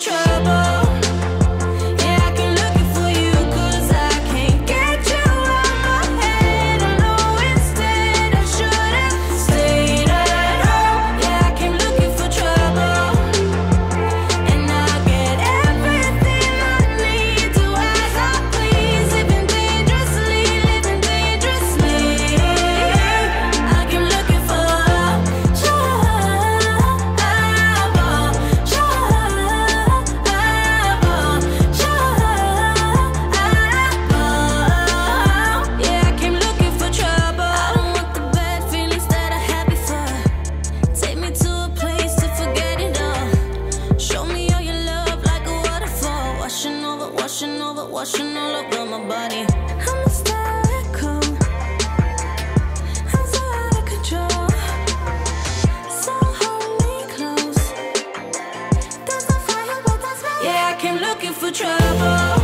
trouble. washing all over my body. I'm hysterical. I'm so out of control. So hold me close. There's no fire, but Yeah, I came looking for trouble.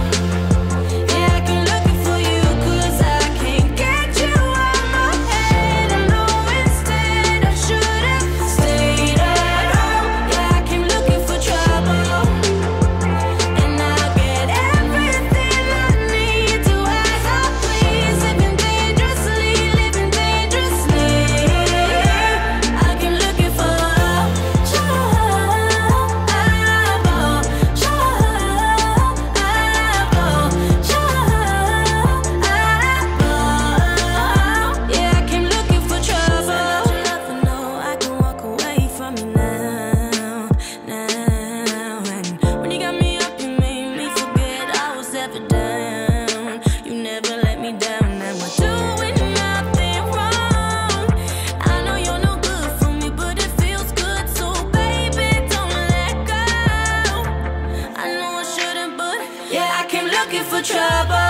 trouble.